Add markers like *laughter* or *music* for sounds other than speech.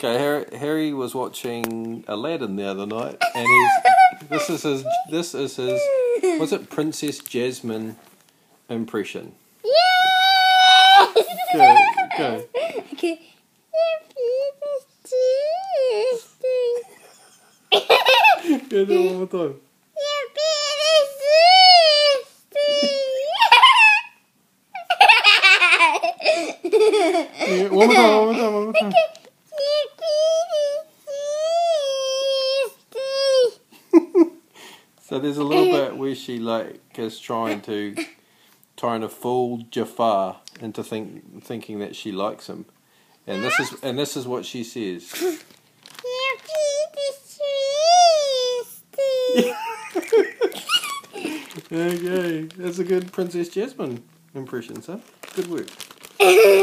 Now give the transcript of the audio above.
Okay, Harry, Harry was watching Aladdin the other night, and he's *laughs* this is his this is his was it Princess Jasmine impression? Yeah. Go, go. Okay. Go do it one more time. Yeah, one more time, one more time, one more time. So there's a little bit where she like is trying to trying to fool Jafar into think thinking that she likes him, and this is and this is what she says. *laughs* *laughs* Okay, that's a good Princess Jasmine impression, sir. Good work. *laughs*